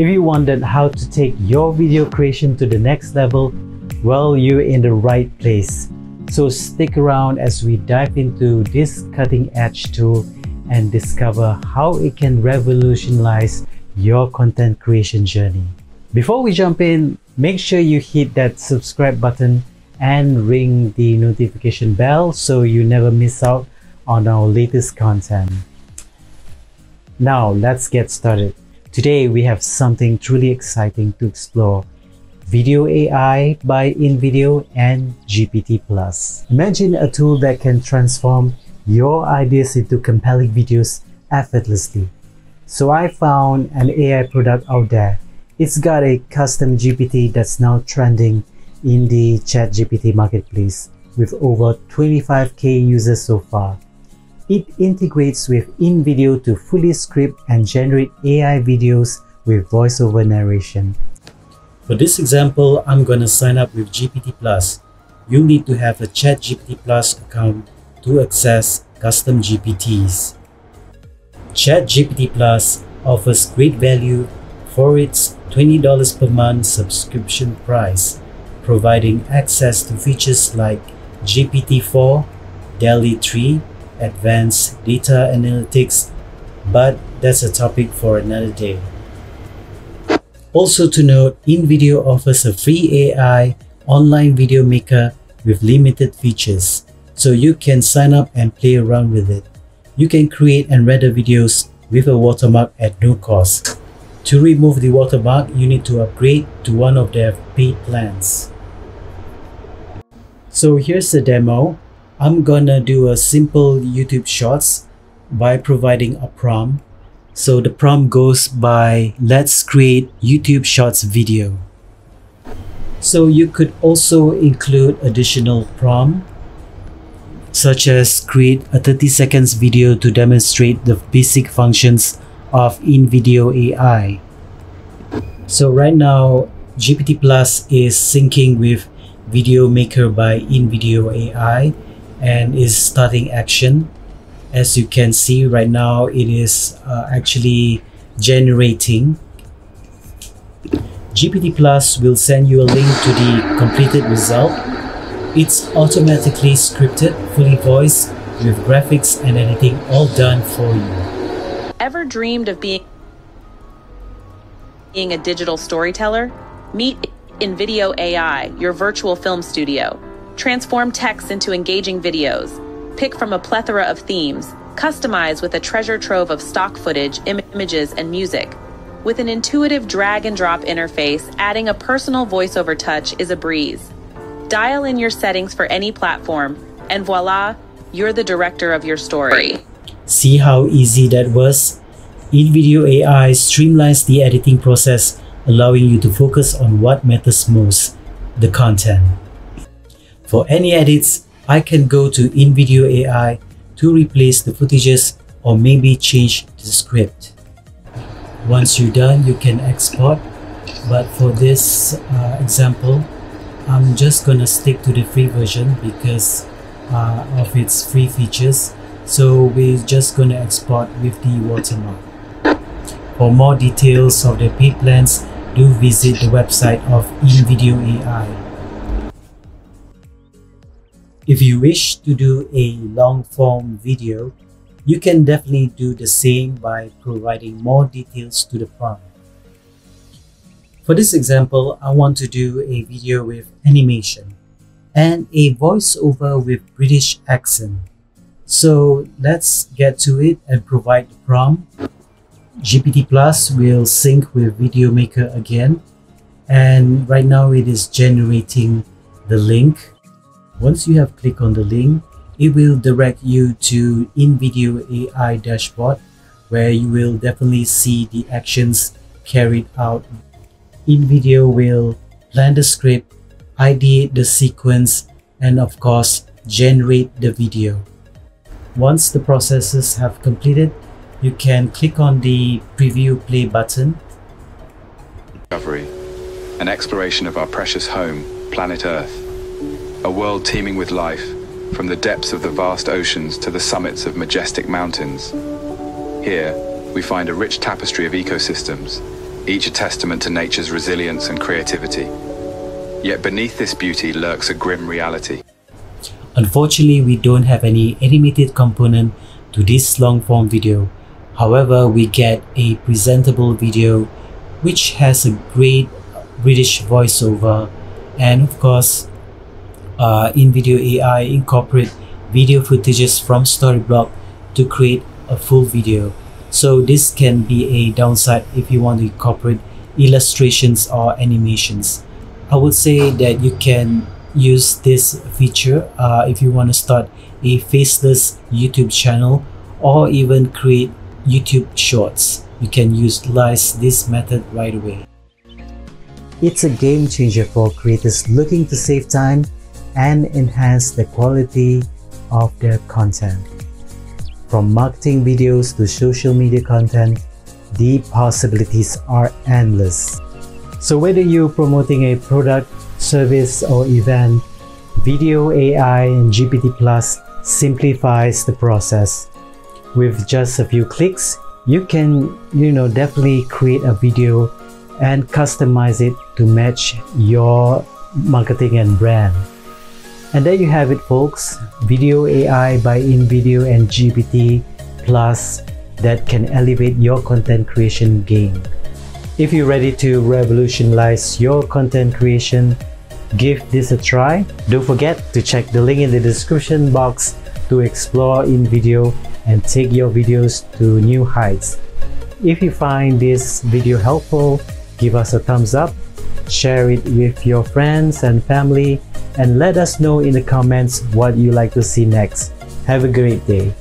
If you wondered how to take your video creation to the next level, well, you're in the right place. So stick around as we dive into this cutting edge tool and discover how it can revolutionize your content creation journey. Before we jump in, make sure you hit that subscribe button and ring the notification bell so you never miss out on our latest content. Now let's get started. Today we have something truly exciting to explore. Video AI by InVideo and GPT Plus. Imagine a tool that can transform your ideas into compelling videos effortlessly. So I found an AI product out there. It's got a custom GPT that's now trending in the ChatGPT marketplace with over 25k users so far. It integrates with InVideo to fully script and generate AI videos with voiceover narration. For this example, I'm gonna sign up with GPT Plus. You'll need to have a ChatGPT Plus account to access custom GPTs. ChatGPT Plus offers great value for its $20 per month subscription price, providing access to features like GPT-4, DALL-E 3, advanced data analytics, but that's a topic for another day. Also to note, InVideo offers a free AI online video maker with limited features, so you can sign up and play around with it. You can create and render videos with a watermark at no cost. To remove the watermark, you need to upgrade to one of their paid plans. So here's the demo. I'm gonna do a simple YouTube Shorts by providing a prompt. So the prompt goes by let's create YouTube Shorts video. So you could also include additional prompt such as create a 30 seconds video to demonstrate the basic functions of InVideo AI. So right now GPT Plus is syncing with Video Maker by InVideo AI and is starting action. As you can see right now, it is uh, actually generating. GPT Plus will send you a link to the completed result. It's automatically scripted, fully voiced, with graphics and editing all done for you. Ever dreamed of being being a digital storyteller? Meet InVideo AI, your virtual film studio. Transform text into engaging videos. Pick from a plethora of themes. Customize with a treasure trove of stock footage, Im images, and music. With an intuitive drag and drop interface, adding a personal voiceover touch is a breeze. Dial in your settings for any platform, and voila, you're the director of your story. See how easy that was? InVideo AI streamlines the editing process, allowing you to focus on what matters most, the content. For any edits, I can go to InVideo AI to replace the footages or maybe change the script. Once you're done, you can export. But for this uh, example, I'm just gonna stick to the free version because uh, of its free features. So we're just gonna export with the watermark. For more details of the paid plans, do visit the website of InVideo AI. If you wish to do a long form video, you can definitely do the same by providing more details to the prompt. For this example, I want to do a video with animation and a voiceover with British accent. So let's get to it and provide the prompt. GPT Plus will sync with Video Maker again and right now it is generating the link once you have clicked on the link, it will direct you to InVideo AI dashboard where you will definitely see the actions carried out. InVideo will plan the script, ideate the sequence, and of course, generate the video. Once the processes have completed, you can click on the preview play button. Discovery, an exploration of our precious home, planet Earth a world teeming with life, from the depths of the vast oceans to the summits of majestic mountains. Here, we find a rich tapestry of ecosystems, each a testament to nature's resilience and creativity. Yet beneath this beauty lurks a grim reality. Unfortunately, we don't have any animated component to this long form video. However, we get a presentable video which has a great British voiceover and of course uh, InVideo AI incorporate video footages from Storyblok to create a full video. So this can be a downside if you want to incorporate illustrations or animations. I would say that you can use this feature uh, if you want to start a faceless YouTube channel or even create YouTube shorts. You can utilize this method right away. It's a game changer for creators looking to save time and enhance the quality of their content. From marketing videos to social media content, the possibilities are endless. So whether you're promoting a product, service, or event, Video AI and GPT Plus simplifies the process. With just a few clicks, you can, you know, definitely create a video and customize it to match your marketing and brand. And there you have it folks, Video AI by InVideo and GPT Plus that can elevate your content creation game. If you're ready to revolutionize your content creation, give this a try. Don't forget to check the link in the description box to explore InVideo and take your videos to new heights. If you find this video helpful, give us a thumbs up, share it with your friends and family, and let us know in the comments what you like to see next. Have a great day.